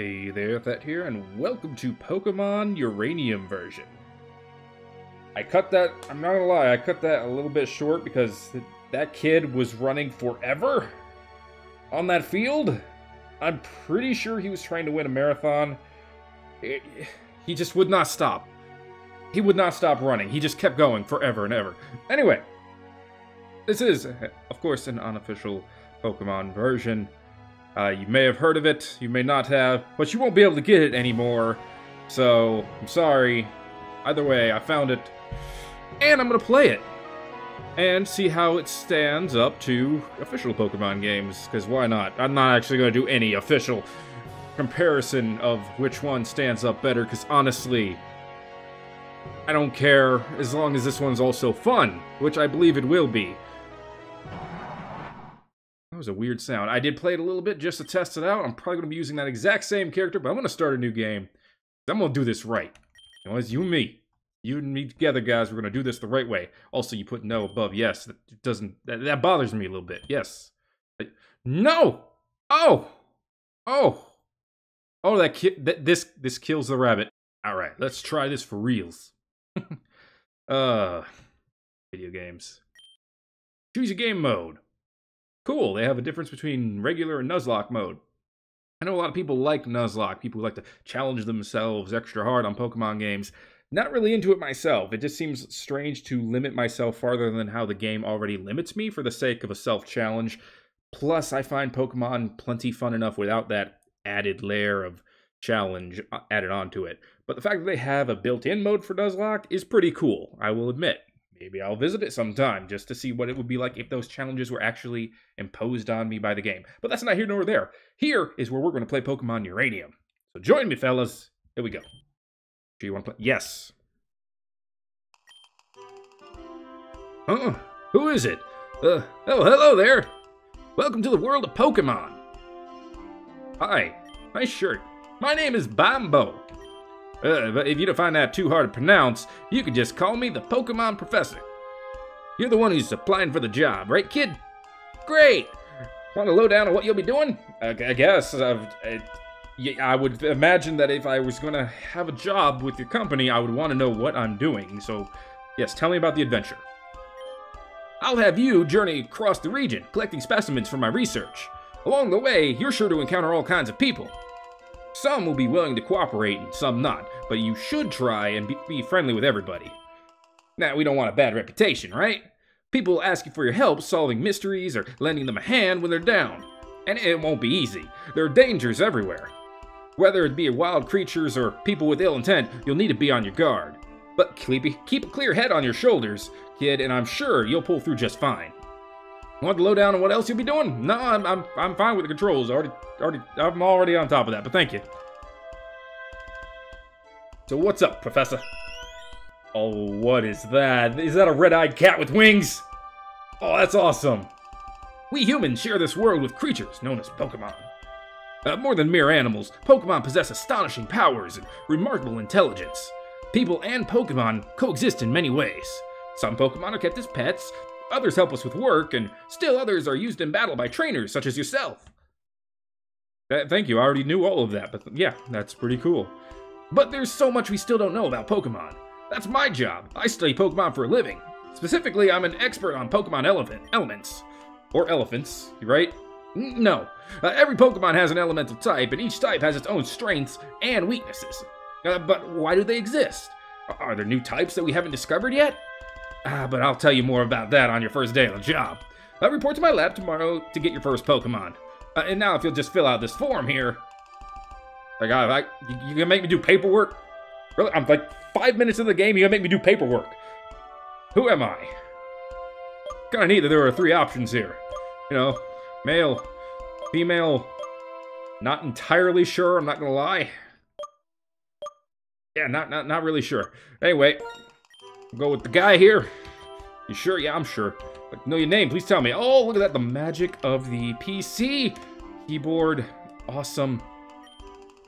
Hey there, Thet here, and welcome to Pokemon Uranium version. I cut that, I'm not gonna lie, I cut that a little bit short because th- that kid was running forever on that field. I'm pretty sure he was trying to win a marathon. It- he just would not stop. He would not stop running. He just kept going forever and ever. Anyway, this is, of course, an unofficial Pokemon version. Uh, you may have heard of it, you may not have, but you won't be able to get it anymore. So, I'm sorry. Either way, I found it, and I'm gonna play it. And see how it stands up to official Pokemon games, because why not? I'm not actually gonna do any official comparison of which one stands up better, because honestly, I don't care as long as this one's also fun, which I believe it will be. Was a weird sound. I did play it a little bit just to test it out. I'm probably going to be using that exact same character, but I'm going to start a new game. I'm going to do this right. You know, it's you and me. You and me together, guys. We're going to do this the right way. Also, you put no above yes. That doesn't... That, that bothers me a little bit. Yes. No! Oh! Oh! Oh, that, ki- that this this kills the rabbit. All right, let's try this for reals. uh, video games. Choose a game mode. Cool, they have a difference between regular and Nuzlocke mode. I know a lot of people like Nuzlocke, people who like to challenge themselves extra hard on Pokemon games. Not really into it myself. It just seems strange to limit myself farther than how the game already limits me for the sake of a self challenge. Plus, I find Pokemon plenty fun enough without that added layer of challenge uh, added onto it. But the fact that they have a built in mode for Nuzlocke is pretty cool, I will admit. Maybe I'll visit it sometime just to see what it would be like if those challenges were actually imposed on me by the game. But that's not here nor there. Here is where we're going to play Pokemon Uranium. So join me, fellas. Here we go. Do you want to play? Yes. Uh, who is it? Uh, oh, hello there. Welcome to the world of Pokemon. Hi, nice shirt. My name is Bombo. Uh, but if you don't find that too hard to pronounce, you could just call me the Pokemon Professor. You're the one who's applying for the job, right, kid? Great! Want to low down on what you'll be doing? I, I guess. I've, I, yeah, I would imagine that if I was going to have a job with your company, I would want to know what I'm doing. So, yes, tell me about the adventure. I'll have you journey across the region, collecting specimens for my research. Along the way, you're sure to encounter all kinds of people. Some will be willing to cooperate and some not, but you should try and be, friendly with everybody. Now, we don't want a bad reputation, right? People will ask you for your help solving mysteries or lending them a hand when they're down. And it won't be easy. There are dangers everywhere. Whether it be wild creatures or people with ill intent, you'll need to be on your guard. But keep a clear head on your shoulders, kid, and I'm sure you'll pull through just fine. Want to low down on what else you'll be doing? No, I'm, I'm, I'm fine with the controls. Already, already, I'm already on top of that, but thank you. So what's up, Professor? Oh, what is that? Is that a red-eyed cat with wings? Oh, that's awesome. We humans share this world with creatures known as Pokemon. Uh, more than mere animals, Pokemon possess astonishing powers and remarkable intelligence. People and Pokemon coexist in many ways. Some Pokemon are kept as pets, others help us with work, and still others are used in battle by trainers such as yourself. Uh, thank you, I already knew all of that, but yeah, that's pretty cool. But there's so much we still don't know about Pokemon. That's my job. I study Pokemon for a living. Specifically, I'm an expert on Pokemon elephant elements. Or elephants, right? N- no. Uh, every Pokemon has an elemental type, and each type has its own strengths and weaknesses. Uh, but why do they exist? Are there new types that we haven't discovered yet? Ah, but I'll tell you more about that on your first day on the job. I'll report to my lab tomorrow to get your first Pokemon. Uh, and now, if you'll just fill out this form here. Like, I, I, you, you gonna make me do paperwork? Really? I'm like five minutes in the game, you gonna make me do paperwork. Who am I? Kinda neat that there are three options here. You know, male, female, not entirely sure, I'm not gonna lie. Yeah, not not not really sure. Anyway, go with the guy here. You sure? Yeah, I'm sure. Know your name, please tell me. Oh, look at that, the magic of the PC keyboard. Awesome.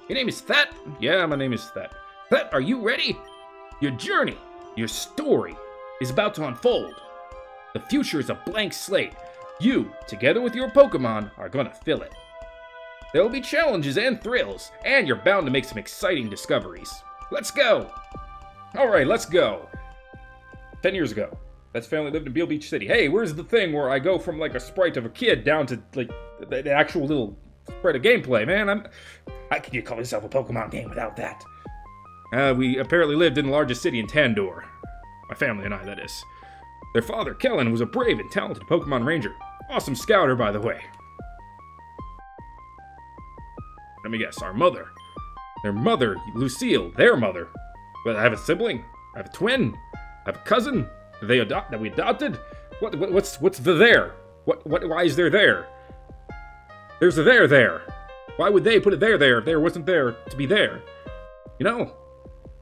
Your name is Thet? Yeah, my name is Thet. Thet, are you ready? Your journey, your story, is about to unfold. The future is a blank slate. You, together with your Pokemon, are gonna fill it. There'll be challenges and thrills, and you're bound to make some exciting discoveries. Let's go! Alright, let's go. Ten years ago, Thet's family lived in Beale Beach City. Hey, where's the thing where I go from like a sprite of a kid down to like the, actual little spread of gameplay, man? I'm. How can you call yourself a Pokemon game without that? Uh, we apparently lived in the largest city in Tandor. My family and I, that is. Their father, Kellen, was a brave and talented Pokemon Ranger. Awesome scouter, by the way. Let me guess, our mother. Their mother, Lucille, their mother. But I have a sibling. I have a twin. Have a cousin. They adopt that we adopted. What, what what's what's the there? What what why is there there? There's a there there. Why would they put it there there if there wasn't there to be there? You know?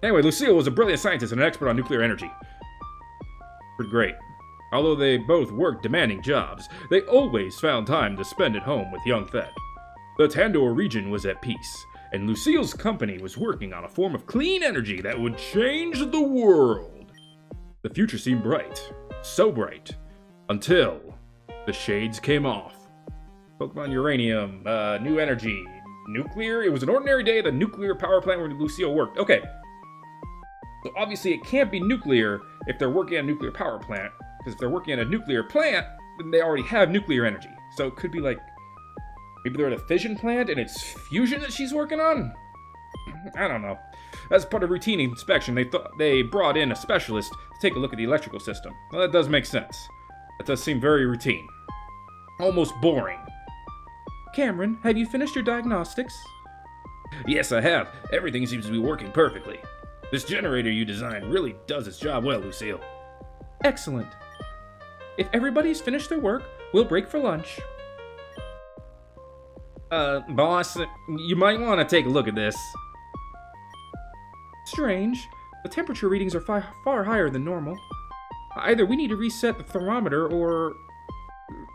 Anyway, Lucille was a brilliant scientist and an expert on nuclear energy. Pretty great. Although they both worked demanding jobs, they always found time to spend at home with young Thet. The Tandor region was at peace, and Lucille's company was working on a form of clean energy that would change the world. The future seemed bright, so bright, until the shades came off. Pokemon Uranium, uh, new energy, nuclear. It was an ordinary day at the nuclear power plant where Lucille worked. Okay. So obviously it can't be nuclear if they're working at a nuclear power plant, because if they're working at a nuclear plant, then they already have nuclear energy. So it could be like Maybe they're at a fission plant and it's fusion that she's working on? I don't know. As part of routine inspection, they thought they brought in a specialist to take a look at the electrical system. Well, that does make sense. That does seem very routine. Almost boring. Cameron, have you finished your diagnostics? Yes, I have. Everything seems to be working perfectly. This generator you designed really does its job well, Lucille. Excellent. If everybody's finished their work, we'll break for lunch. Uh, boss, you might want to take a look at this. Strange. The temperature readings are far, far higher than normal. Either we need to reset the thermometer, or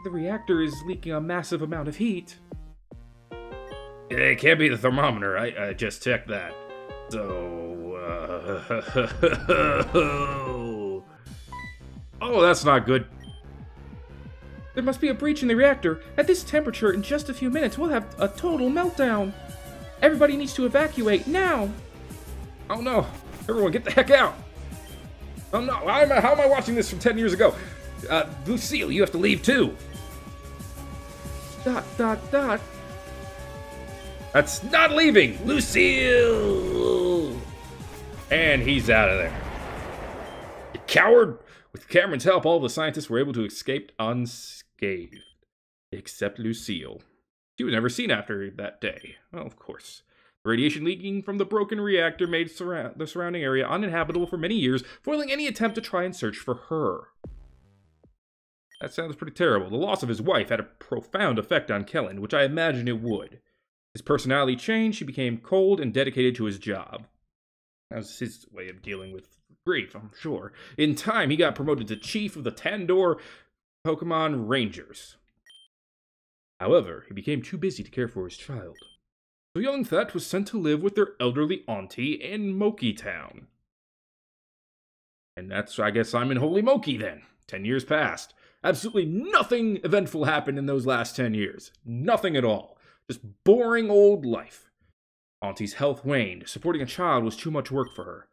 the reactor is leaking a massive amount of heat. It can't be the thermometer. I, I just checked that. So, uh... oh, that's not good. There must be a breach in the reactor. At this temperature, in just a few minutes, we'll have a total meltdown. Everybody needs to evacuate now. Oh no! Everyone, get the heck out! Oh no! How am I, how am I watching this from 10 years ago? Uh, Lucille, you have to leave too. Dot, dot, dot. That's not leaving! Lucille! And he's out of there. You coward! With Cameron's help, all the scientists were able to escape unscathed unscathed, except Lucille. She was never seen after that day. Well, of course. Radiation leaking from the broken reactor made surra- the surrounding area uninhabitable for many years, foiling any attempt to try and search for her. That sounds pretty terrible. The loss of his wife had a profound effect on Kellen, which I imagine it would. His personality changed, he became cold and dedicated to his job. That was his way of dealing with grief, I'm sure. In time, he got promoted to chief of the Tandor Pokemon Rangers. However, he became too busy to care for his child. Young Thet was sent to live with their elderly auntie in Moki Town. And that's, I guess, I'm in Holy Moki then. Ten years passed. Absolutely nothing eventful happened in those last ten years. Nothing at all. Just boring old life. Auntie's health waned. Supporting a child was too much work for her.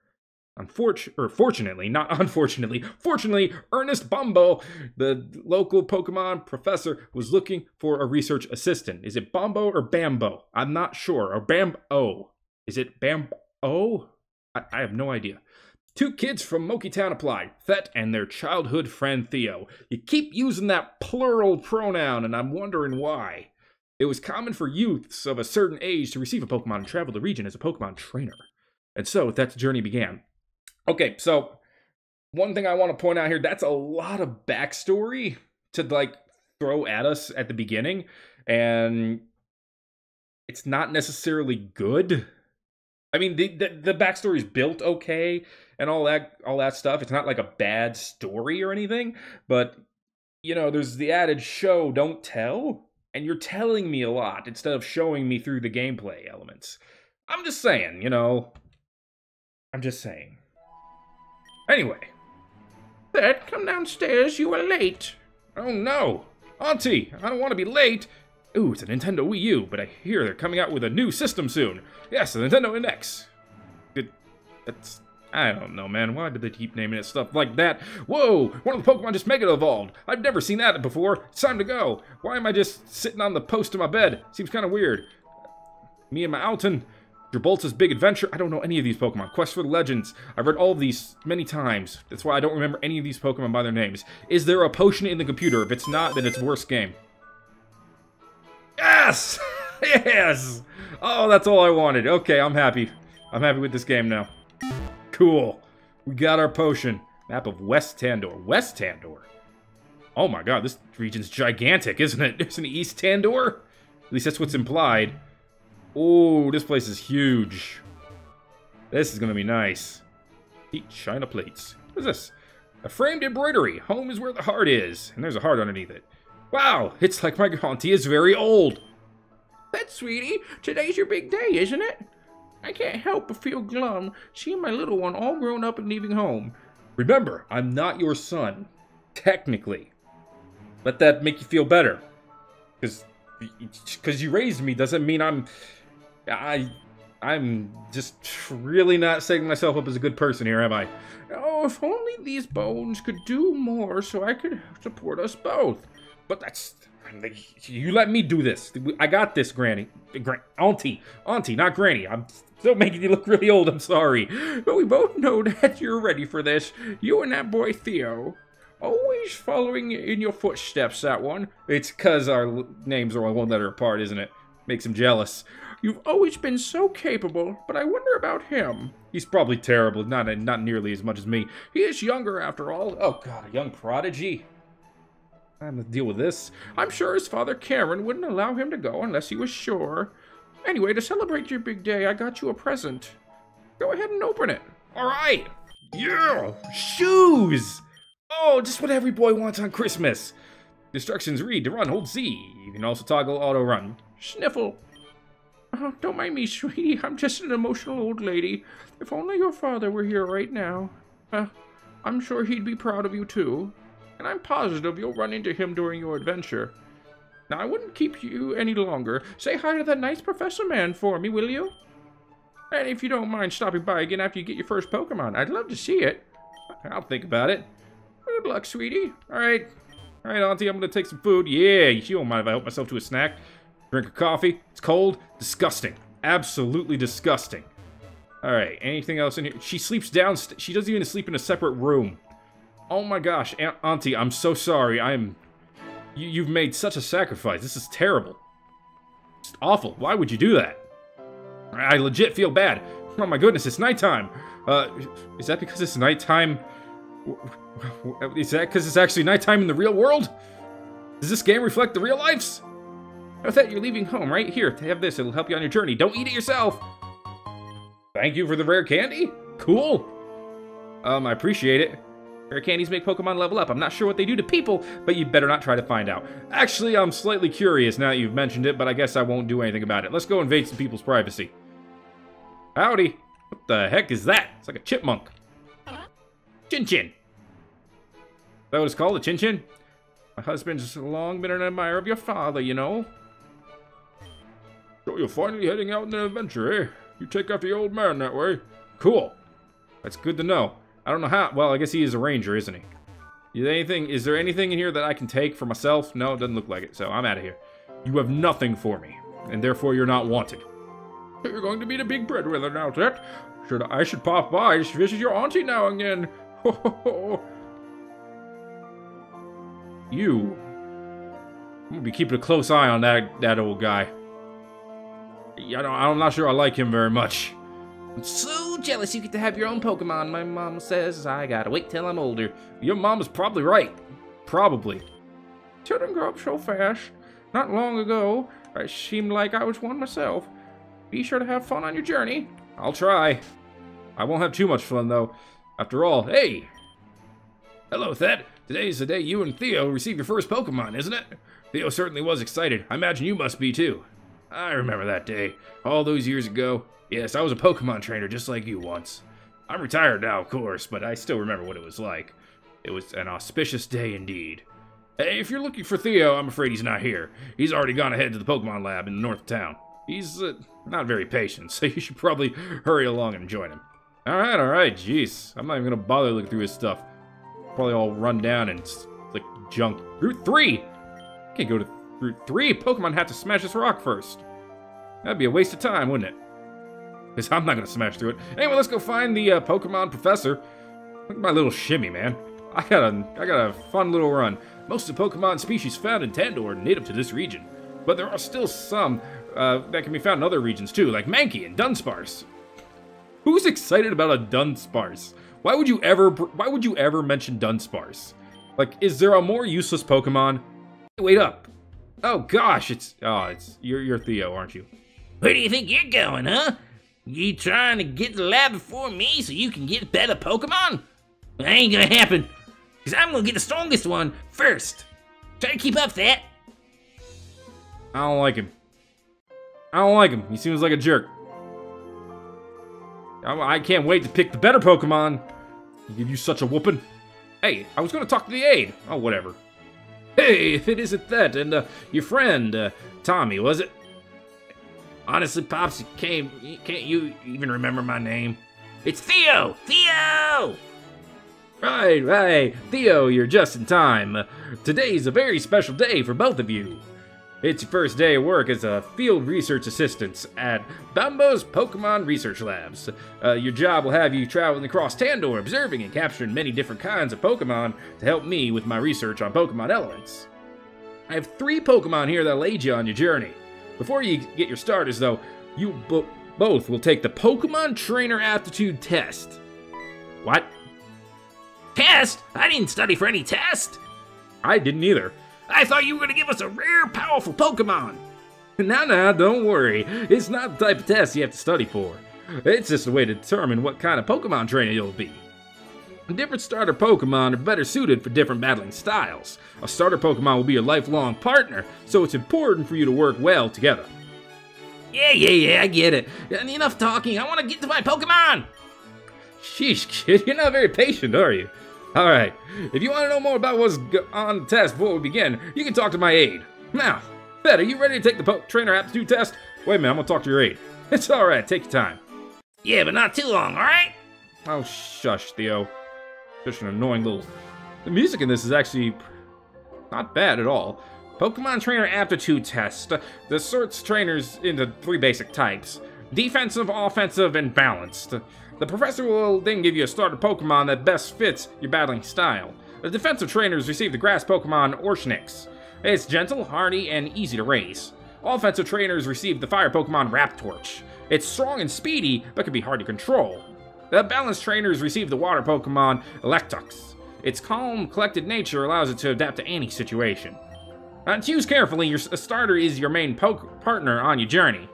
Unfortunately, or fortunately, not unfortunately, fortunately, Ernest Bombo, the local Pokemon professor, was looking for a research assistant. Is it Bombo or Bambo? I'm not sure. Or Bambo. Is it Bambo? I, I have no idea. Two kids from Moki Town applied, Thet and their childhood friend Theo. You keep using that plural pronoun, and I'm wondering why. It was common for youths of a certain age to receive a Pokemon and travel the region as a Pokemon trainer. And so Thet's journey began. Okay, so one thing I want to point out here that's a lot of backstory to like throw at us at the beginning, and it's not necessarily good. I mean, the, the, the backstory is built okay and all that all that stuff. It's not like a bad story or anything, but you know, there's the added show don't tell, and you're telling me a lot instead of showing me through the gameplay elements. I'm just saying, you know. I'm just saying. Anyway. Bert, come downstairs. You are late. Oh no. Auntie, I don't want to be late. Ooh, it's a Nintendo Wii U, but I hear they're coming out with a new system soon. Yes, the Nintendo NX. Good. That's. I don't know, man. Why do they keep naming it stuff like that? Whoa! One of the Pokemon just Mega Evolved. I've never seen that before. It's time to go. Why am I just sitting on the post of my bed? Seems kind of weird. Me and my Alton. Gibraltar's Big Adventure. I don't know any of these Pokemon. Quest for the Legends. I've read all of these many times. That's why I don't remember any of these Pokemon by their names. Is there a potion in the computer? If it's not, then it's worst game. Yes! yes! Oh, that's all I wanted. Okay, I'm happy. I'm happy with this game now. Cool. We got our potion. Map of West Tandor. West Tandor? Oh my god, this region's gigantic, isn't it? Isn't it East Tandor? At least that's what's implied. Oh, this place is huge. This is gonna be nice. Heat china plates. What's this? A framed embroidery. Home is where the heart is. And there's a heart underneath it. Wow, it's like my auntie is very old. But, sweetie, today's your big day, isn't it? I can't help but feel glum seeing my little one all grown up and leaving home. Remember, I'm not your son. Technically. Let that make you feel better. Because you raised me doesn't mean I'm... I... I'm just really not setting myself up as a good person here, am I? Oh, if only these bones could do more so I could support us both. But that's... You let me do this. I got this, Granny. Gran Auntie. Auntie, not Granny. I'm still making you look really old, I'm sorry. But we both know that you're ready for this. You and that boy Theo. Always following in your footsteps, that one. It's because our names are all one letter apart, isn't it? Makes him jealous. You've always been so capable, but I wonder about him. He's probably terrible, not not nearly as much as me. He is younger, after all. Oh god, a young prodigy? I'm gonna deal with this. I'm sure his father Cameron wouldn't allow him to go unless he was sure. Anyway, to celebrate your big day, I got you a present. Go ahead and open it. All right. Yeah, shoes. Oh, just what every boy wants on Christmas. Instructions read to run, hold Z. You can also toggle auto run. Sniffle. Oh, don't mind me, sweetie. I'm just an emotional old lady. If only your father were here right now. Uh, I'm sure he'd be proud of you, too. And I'm positive you'll run into him during your adventure. Now, I wouldn't keep you any longer. Say hi to that nice professor man for me, will you? And if you don't mind stopping by again after you get your first Pokemon, I'd love to see it. I'll think about it. Good luck, sweetie. All right. All right, Auntie, I'm going to take some food. Yeah, you don't mind if I help myself to a snack. Drink a coffee. It's cold. Disgusting. Absolutely disgusting. All right, anything else in here? She sleeps down. She doesn't even sleep in a separate room. Oh my gosh, Aunt Auntie, I'm so sorry. I'm... You, you've made such a sacrifice. This is terrible. It's awful. Why would you do that? I legit feel bad. Oh my goodness, it's nighttime. Uh, is that because it's nighttime? Is that because it's actually nighttime in the real world? Does this game reflect the real lives? I thought you're leaving home, right? Here, have this. It'll help you on your journey. Don't eat it yourself. Thank you for the rare candy. Cool. Um, I appreciate it. Rare candies make Pokemon level up. I'm not sure what they do to people, but you better not try to find out. Actually, I'm slightly curious now that you've mentioned it, but I guess I won't do anything about it. Let's go invade some people's privacy. Howdy. What the heck is that? It's like a chipmunk. Chin Chin. Is that what it's called, a Chin Chin? My husband's long been an admirer of your father, you know. So you're finally heading out on an adventure, eh? You take after the old man that way. Cool. That's good to know. I don't know how. Well, I guess he is a ranger, isn't he? Is there anything? Is there anything in here that I can take for myself? No, it doesn't look like it. So I'm out of here. You have nothing for me, and therefore you're not wanted. You're going to be the big breadwinner now, Thet. Should I should pop by to visit your auntie now and again. you. I'm gonna be keeping a close eye on that that old guy. Yeah, I'm not sure I like him very much. I'm so jealous you get to have your own Pokemon. My mom says I gotta wait till I'm older. Your mom is probably right. Probably. Children grow up so fast. Not long ago, I seemed like I was one myself. Be sure to have fun on your journey. I'll try. I won't have too much fun, though. After all, hey! Hello, Thet. Today's the day you and Theo receive your first Pokemon, isn't it? Theo certainly was excited. I imagine you must be, too. I remember that day. All those years ago. Yes, I was a Pokemon trainer just like you once. I'm retired now, of course, but I still remember what it was like. It was an auspicious day indeed. Hey, if you're looking for Theo, I'm afraid he's not here. He's already gone ahead to the Pokemon lab in the north town. He's uh, not very patient, so you should probably hurry along and join him. Alright, alright, jeez. I'm not even gonna bother looking through his stuff. Probably all run down and like junk. Route 3! Can't go to Route 3. Pokemon have to smash this rock first. That'd be a waste of time, wouldn't it? Because I'm not gonna smash through it. Anyway, let's go find the uh, Pokemon professor. Look at my little shimmy, man. I got a, I got a fun little run. Most of the Pokemon species found in Tandor are native to this region, but there are still some uh, that can be found in other regions too, like Mankey and Dunsparce. Who's excited about a Dunsparce? Why would you ever, why would you ever mention Dunsparce? Like, is there a more useless Pokemon? Wait up. Oh gosh, it's, oh, it's, you're, you're Theo, aren't you? Where do you think you're going, huh? You trying to get the lab before me so you can get better Pokemon? That ain't gonna happen. Because I'm gonna get the strongest one first. Try to keep up that. I don't like him. I don't like him. He seems like a jerk. I can't wait to pick the better Pokemon. He give you such a whooping. Hey, I was gonna talk to the aide. Oh, whatever. Hey, if it isn't that, and uh, your friend, uh, Tommy, was it? Honestly, Pops, you can't, can't you even remember my name? It's Theo! Theo! Right, right. Theo, you're just in time. Today's a very special day for both of you. It's your first day of work as a field research assistant at Bambo's Pokemon Research Labs. Uh, your job will have you traveling across Tandor, observing and capturing many different kinds of Pokemon to help me with my research on Pokemon elements. I have three Pokemon here that'll aid you on your journey. Before you get your starters, though, you bo both will take the Pokemon Trainer Aptitude Test. What? Test? I didn't study for any test. I didn't either. I thought you were gonna give us a rare, powerful Pokemon. Now, now, don't worry. It's not the type of test you have to study for. It's just a way to determine what kind of Pokemon trainer you'll be. Different starter Pokemon are better suited for different battling styles. A starter Pokemon will be your lifelong partner, so it's important for you to work well together. Yeah, yeah, yeah, I get it. Enough talking, I want to get to my Pokemon! Sheesh, kid, you're not very patient, are you? Alright, if you want to know more about what's on the test before we begin, you can talk to my aide. Now, Thet, are you ready to take the po trainer aptitude test? Wait a minute, I'm gonna talk to your aide. It's alright, take your time. Yeah, but not too long, alright? Oh, shush, Theo. Just an annoying little... The music in this is actually not bad at all. Pokemon Trainer Aptitude Test. The sorts trainers into three basic types. Defensive, offensive, and balanced. The professor will then give you a starter Pokemon that best fits your battling style. The defensive trainers receive the grass Pokemon Orchynx. It's gentle, hardy, and easy to raise. Offensive trainers receive the fire Pokemon Raptorch. It's strong and speedy, but can be hard to control. The balanced trainers receive the water Pokemon Electux. Its calm, collected nature allows it to adapt to any situation. Uh, now, choose carefully, your starter is your main partner on your journey.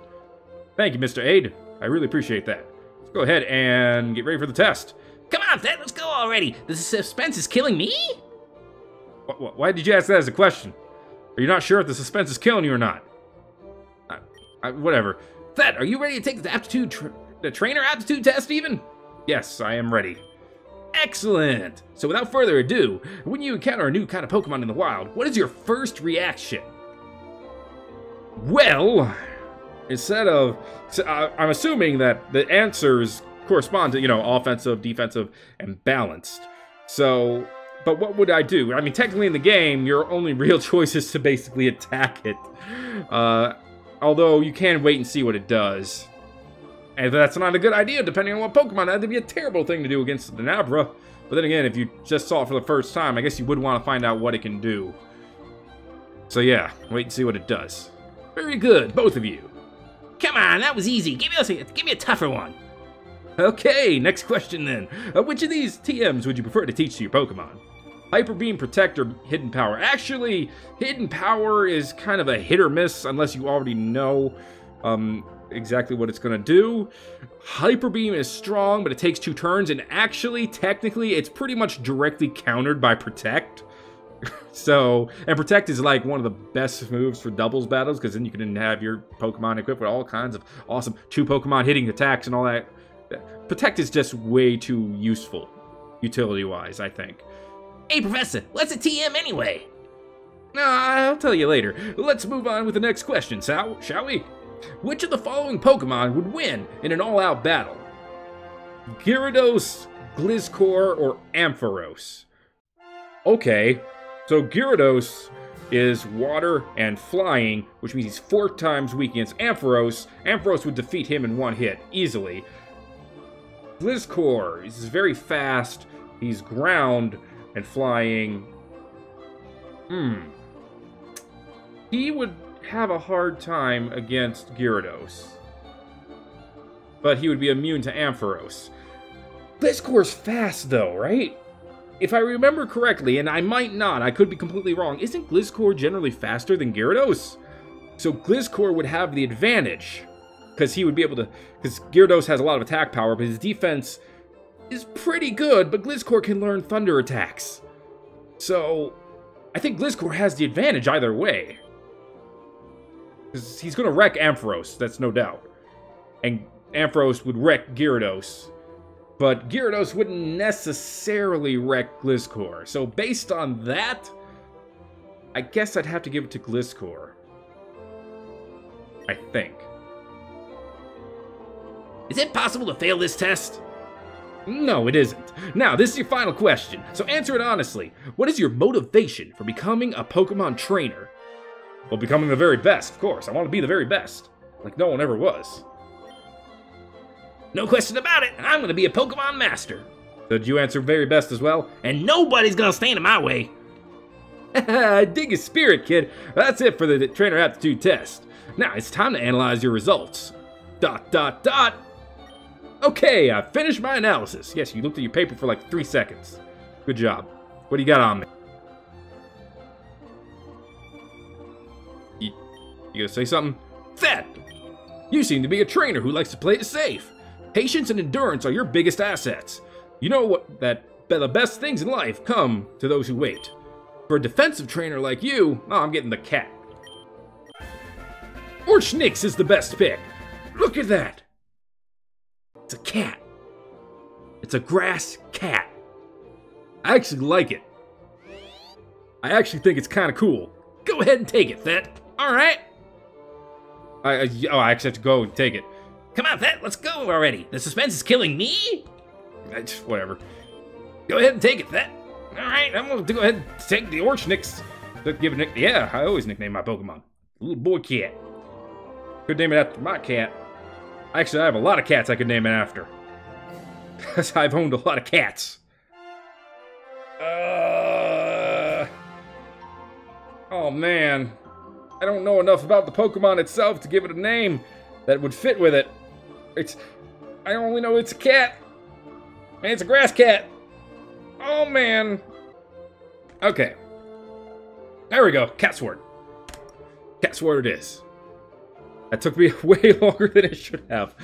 Thank you, Mr. Aid. I really appreciate that. Let's go ahead and get ready for the test. Come on, Thet, let's go already. The suspense is killing me? Why did you ask that as a question? Are you not sure if the suspense is killing you or not? I, I, whatever. Thet, are you ready to take the aptitude, tra the trainer aptitude test even? Yes, I am ready. Excellent! So without further ado, when you encounter a new kind of Pokemon in the wild, what is your first reaction? Well, instead of, so I'm assuming that the answers correspond to, you know, offensive, defensive, and balanced. So but what would I do? I mean, technically in the game, your only real choice is to basically attack it. Uh, although you can wait and see what it does. And that's not a good idea, depending on what Pokemon. That'd be a terrible thing to do against the Nabra. But then again, if you just saw it for the first time, I guess you would want to find out what it can do. So yeah, wait and see what it does. Very good, both of you. Come on, that was easy. Give me a, give me a tougher one. Okay, next question then. Uh, which of these TMs would you prefer to teach to your Pokemon? Hyper Beam Protector Hidden Power. Actually, Hidden Power is kind of a hit or miss unless you already know um, exactly what it's going to do. Hyper Beam is strong, but it takes two turns, and actually, technically, it's pretty much directly countered by Protect. so, and Protect is like one of the best moves for doubles battles, because then you can have your Pokemon equipped with all kinds of awesome two Pokemon hitting attacks and all that. Protect is just way too useful, utility-wise, I think. Hey, Professor, what's a TM anyway? I'll tell you later. Let's move on with the next question, shall, shall we? Which of the following Pokemon would win in an all-out battle? Gyarados, Gliscor, or Ampharos? Okay, so Gyarados is water and flying, which means he's four times weak against Ampharos. Ampharos would defeat him in one hit, easily. Gliscor is very fast, he's ground and flying. Hmm. He would have a hard time against Gyarados. But he would be immune to Ampharos. Gliscor's fast though, right? If I remember correctly, and I might not, I could be completely wrong, isn't Gliscor generally faster than Gyarados? So Gliscor would have the advantage, because he would be able to, because Gyarados has a lot of attack power, but his defense is pretty good, but Gliscor can learn thunder attacks. So, I think Gliscor has the advantage either way. Because he's going to wreck Ampharos, that's no doubt. And Ampharos would wreck Gyarados. But Gyarados wouldn't necessarily wreck Gliscor. So based on that, I guess I'd have to give it to Gliscor. I think. Is it possible to fail this test? No, it isn't. Now, this is your final question, so answer it honestly. What is your motivation for becoming a Pokemon trainer? Well, becoming the very best, of course. I want to be the very best. Like no one ever was. No question about it, I'm gonna be a Pokemon Master. Did you answer very best as well? And nobody's gonna stand in my way. I dig your spirit, kid. That's it for the trainer aptitude test. Now it's time to analyze your results. Dot, dot, dot. Okay, I finished my analysis. Yes, you looked at your paper for like three seconds. Good job. What do you got on me? You, you gonna say something? That! You seem to be a trainer who likes to play it safe. Patience and endurance are your biggest assets. You know what that the best things in life come to those who wait. For a defensive trainer like you, oh, I'm getting the cat. Orchynx is the best pick. Look at that. It's a cat. It's a grass cat. I actually like it. I actually think it's kind of cool. Go ahead and take it, Thet. All right. I, I, oh, I actually have to go and take it. Come on, Thet, let's go already. The suspense is killing me. I, whatever. Go ahead and take it, Thet. All right, I'm gonna go ahead and take the Orchynx. Give a nick. Yeah, I always nickname my Pokemon. Little boy cat. Could name it after my cat. Actually, I have a lot of cats I could name it after. Because I've owned a lot of cats. Uh, oh man. I don't know enough about the Pokemon itself to give it a name that would fit with it. It's. I only know it's a cat. And it's a grass cat. Oh man. Okay. There we go. Cat sword. Cat sword it is. That took me way longer than it should have.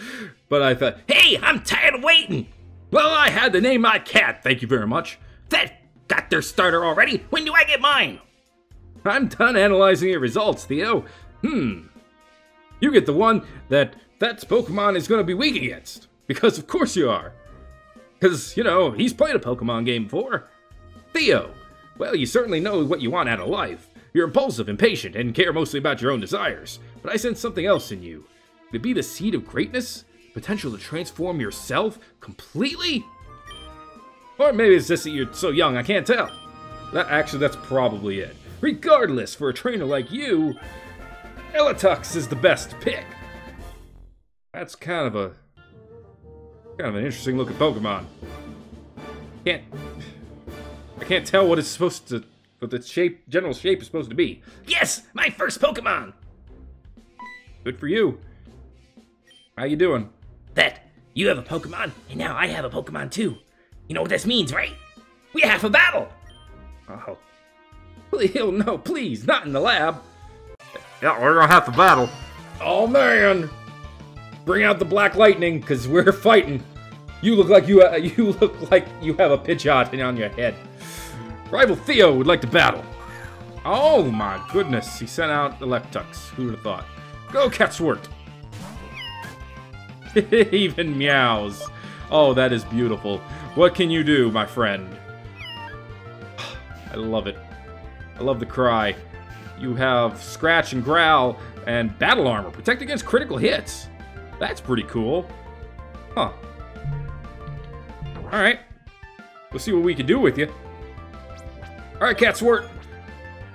But I thought, Hey, I'm tired of waiting. well, I had to name my cat. Thank you very much. Thet got their starter already. When do I get mine? I'm done analyzing your results, Theo. Hmm. You get the one that that Pokemon is going to be weak against. Because of course you are. Because, you know, he's played a Pokemon game before. Theo. Well, you certainly know what you want out of life. You're impulsive, impatient, and care mostly about your own desires. But I sense something else in you. Could it be the seed of greatness? Potential to transform yourself completely? Or maybe it's just that you're so young, I can't tell. That, actually, that's probably it. Regardless, for a trainer like you, Eletux is the best pick. That's kind of a kind of an interesting looking Pokemon. Can't I can't tell what it's supposed to what the shape general shape is supposed to be. Yes, my first Pokemon. Good for you. How you doing? That you have a Pokemon, and now I have a Pokemon too. You know what this means, right? We have a battle. Oh. Please, oh no, please, not in the lab. Yeah, we're gonna have to battle. Oh man! Bring out the black lightning, cause we're fighting. You look like you uh, you look like you have a Pidgeot on your head. Rival Theo would like to battle. Oh my goodness, he sent out Electux. Who would have thought? Go, Catswort! Even meows. Oh, that is beautiful. What can you do, my friend? I love it. I love the cry. you have Scratch and Growl and Battle Armor. Protect against critical hits. That's pretty cool. Huh. Alright. We'll see what we can do with you. Alright, Catswort.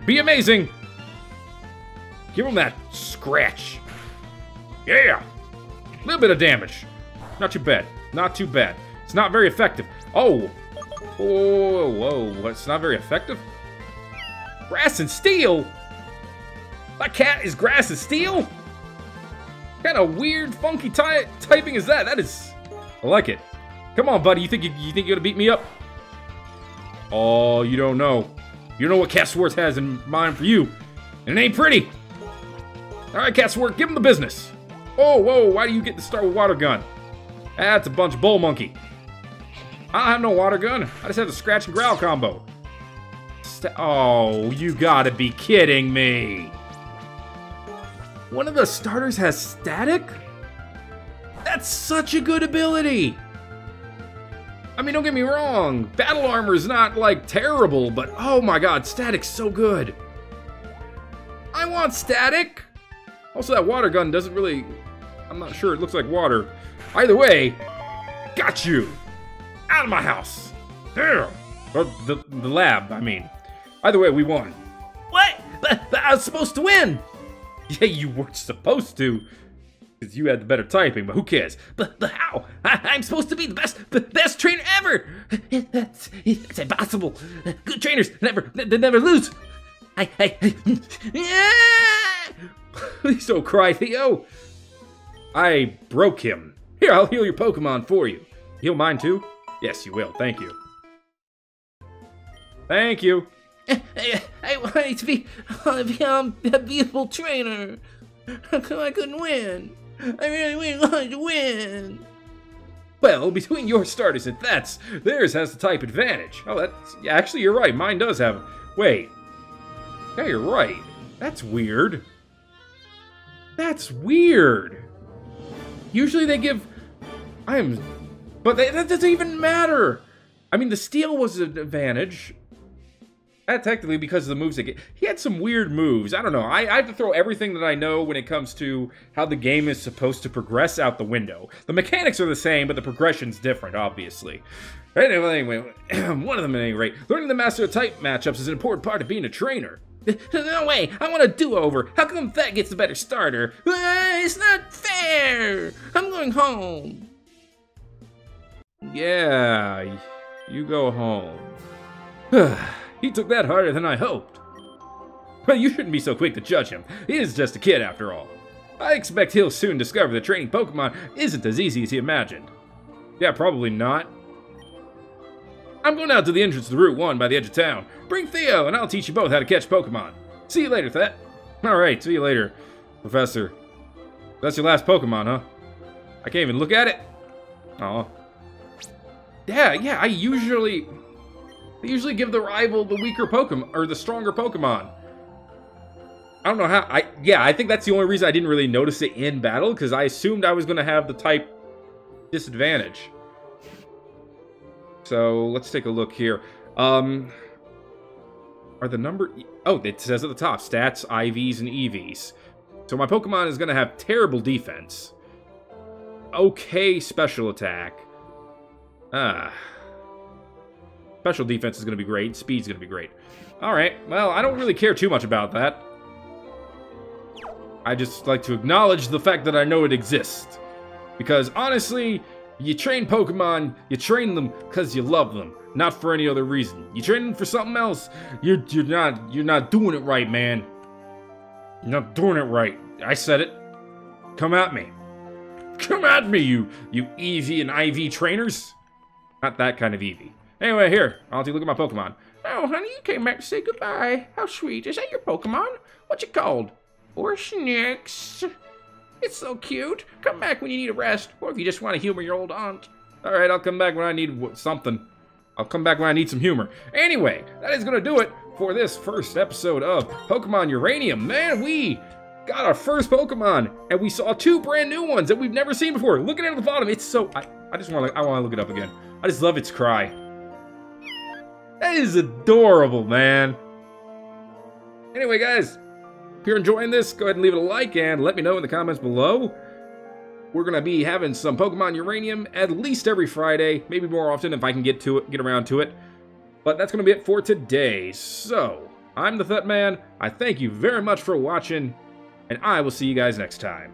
Be amazing. Give him that scratch. Yeah! A little bit of damage. Not too bad. Not too bad. It's not very effective. Oh! Whoa, whoa, it's not very effective? Grass and steel? My cat is grass and steel? Kind of weird, funky ty typing is that? That is... I like it. Come on, buddy. You think you, you think you're gonna beat me up? Oh, you don't know. You know what Catsworth has in mind for you. And it ain't pretty. Alright, Catsworth, give him the business. Oh, whoa, why do you get to start with water gun? That's a bunch of bull monkey. I don't have no water gun. I just have the scratch and growl combo. St oh, you gotta be kidding me. One of the starters has static? That's such a good ability. I mean, don't get me wrong, battle armor is not, like, terrible, but oh my god, static's so good. I want static! Also, that water gun doesn't really... I'm not sure, it looks like water. Either way, got you! Out of my house! There! Or the, the lab, I mean. Either way, we won. What? But, but I was supposed to win! Yeah, you weren't supposed to because you had the better typing, but who cares? But, but how? I, am supposed to be the best, the best trainer ever. That's, impossible. Good trainers never, they never lose. I, I, yeah! Please don't cry, Theo. I broke him. Here, I'll heal your Pokemon for you. Heal mine too? Yes, you will. Thank you. Thank you. I, wanted to be, I to be um, a beautiful trainer. How I couldn't win? I really, really wanted to win. Well, between your starters and that's, theirs has the type advantage. Oh, that's actually you're right. Mine does have. Wait. Yeah, you're right. That's weird. That's weird. Usually they give. I am, but they, that doesn't even matter. I mean, the steel was an advantage. Not technically because of the moves that get. He had some weird moves. I don't know. I, I have to throw everything that I know when it comes to how the game is supposed to progress out the window. The mechanics are the same, but the progression's different, obviously. Anyway, anyway one of them at any rate. Learning the master type matchups is an important part of being a trainer. No way! I want a do-over! How come Thet gets the better starter? Uh, it's not fair! I'm going home! Yeah, you go home. He took that harder than I hoped. Well, you shouldn't be so quick to judge him. He is just a kid after all. I expect he'll soon discover that training Pokemon isn't as easy as he imagined. Yeah, probably not. I'm going out to the entrance to Route 1 by the edge of town. Bring Theo, and I'll teach you both how to catch Pokemon. See you later, Thet. Alright, see you later, Professor. That's your last Pokemon, huh? I can't even look at it. Oh. Yeah, yeah, I usually... They usually give the rival the weaker Pokemon, or the stronger Pokemon. I don't know how, I, yeah, I think that's the only reason I didn't really notice it in battle, because I assumed I was going to have the type disadvantage. So, let's take a look here. Um, are the number, oh, it says at the top, stats, IVs, and EVs. So my Pokemon is going to have terrible defense. Okay special attack. Ah, Special defense is going to be great. Speed's going to be great. Alright, well, I don't really care too much about that. I just like to acknowledge the fact that I know it exists. Because honestly, you train Pokemon, you train them because you love them, not for any other reason. You train them for something else, you're, you're not you're not doing it right, man. You're not doing it right. I said it. Come at me. Come at me, you you EV and IV trainers. Not that kind of Eevee. Anyway, here, I'll take a look at my Pokemon. Oh, honey, you came back to say goodbye. How sweet. Is that your Pokemon? What's it called? Orchynx. It's so cute. Come back when you need a rest, or if you just want to humor your old aunt. Alright, I'll come back when I need something. I'll come back when I need some humor. Anyway, that is going to do it for this first episode of Pokemon Uranium. Man, we got our first Pokemon, and we saw two brand new ones that we've never seen before. Looking at the bottom, it's so... I, I just want to I want to look it up again. I just love its cry. That is adorable, man. Anyway, guys, if you're enjoying this, go ahead and leave it a like and let me know in the comments below. We're gonna be having some Pokemon Uranium at least every Friday, maybe more often if I can get to it, get around to it. But that's gonna be it for today. So, I'm the Thet Man. I thank you very much for watching, and I will see you guys next time.